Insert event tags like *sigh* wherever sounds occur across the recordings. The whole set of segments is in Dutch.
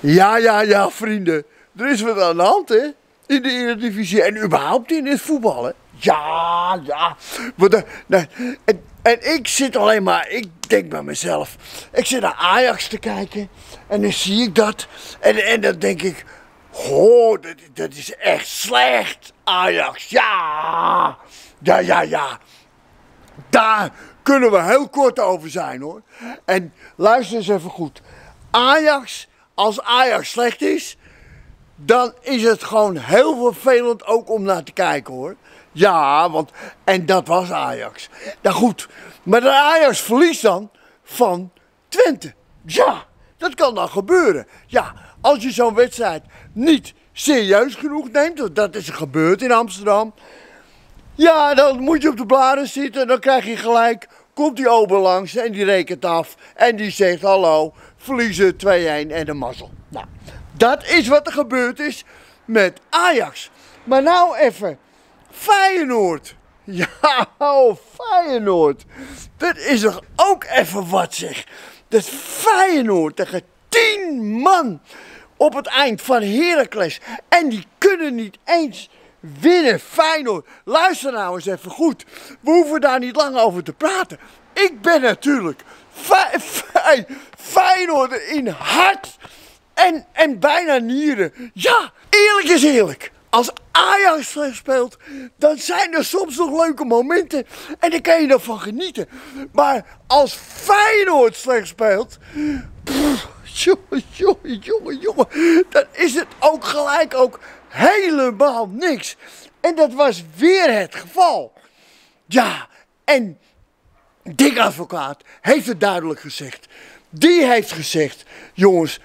Ja, ja, ja, vrienden. Er is wat aan de hand, hè? In de Eredivisie en überhaupt in het voetbal, hè? Ja, ja. Wat de- nee, en, ik zit alleen maar, ik denk bij mezelf. Ik zit naar Ajax te kijken en dan zie ik dat. En, en dan denk ik, oh, dat, dat is echt slecht, Ajax. Ja, ja, ja, ja. Daar kunnen we heel kort over zijn hoor. En luister eens even goed. Ajax, als Ajax slecht is, dan is het gewoon heel vervelend ook om naar te kijken hoor. Ja, want, en dat was Ajax. Nou goed, maar de Ajax verliest dan van Twente. Ja, dat kan dan gebeuren. Ja, als je zo'n wedstrijd niet serieus genoeg neemt, want dat is gebeurd in Amsterdam. Ja, dan moet je op de blaren zitten en dan krijg je gelijk. Komt die ober langs en die rekent af. En die zegt hallo, verliezen 2-1 en de mazzel. Nou, dat is wat er gebeurd is met Ajax. Maar nou even, Feyenoord. *laughs* Ja, oh, Feyenoord. Dat is toch ook even wat zeg. Dat Feyenoord tegen 10 man op het eind van Heracles. En die kunnen niet eens winnen. Feyenoord. Luister nou eens even goed. We hoeven daar niet lang over te praten. Ik ben natuurlijk Fe- Fe- Feyenoord in hart en, en bijna nieren. Ja, eerlijk is eerlijk. Als Ajax speelt, dan zijn er soms nog leuke momenten en dan kan je ervan genieten. Maar als Feyenoord slecht speelt, pff, jongen, jongen, jongen, jongen, dan is het ook gelijk ook helemaal niks. En dat was weer het geval. Ja, en Dick Advocaat heeft het duidelijk gezegd. Die heeft gezegd, jongens,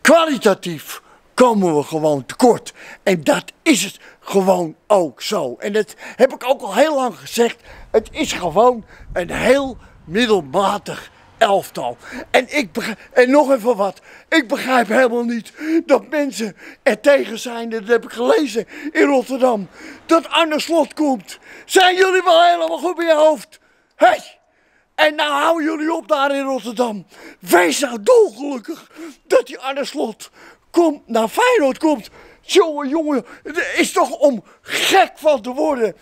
kwalitatief komen we gewoon tekort. En dat is het gewoon ook zo. En dat heb ik ook al heel lang gezegd. Het is gewoon een heel middelmatig elftal. En, ik en nog even wat. Ik begrijp helemaal niet dat mensen er tegen zijn. Dat heb ik gelezen in Rotterdam. Dat Arne Slot komt. Zijn jullie wel helemaal goed bij je hoofd? Hey! En nou houden jullie op daar in Rotterdam. Wees nou dolgelukkig dat die Arne Slot komt, naar Feyenoord komt. Jongen, jongen, er is toch om gek van te worden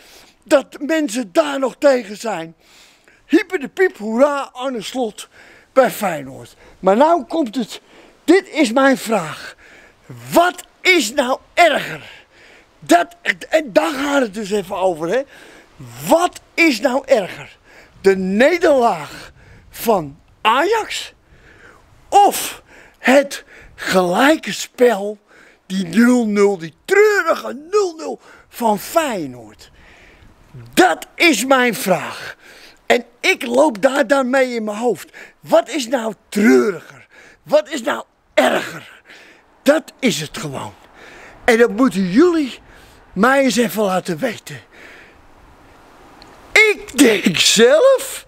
dat mensen daar nog tegen zijn. Hyper de piep, hoera, Arne Slot bij Feyenoord. Maar nou komt het, dit is mijn vraag. Wat is nou erger? Dat, en daar gaat het dus even over, hè. Wat is nou erger? De nederlaag van Ajax of het gelijke spel, die 0-0, die treurige 0-0 van Feyenoord? Dat is mijn vraag. En ik loop daar dan mee in mijn hoofd. Wat is nou treuriger? Wat is nou erger? Dat is het gewoon. En dat moeten jullie mij eens even laten weten. Ik denk zelf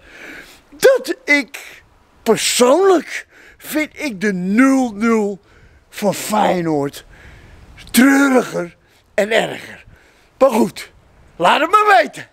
dat ik persoonlijk vind ik de 0-0 van Feyenoord treuriger en erger. Maar goed, laat het me weten.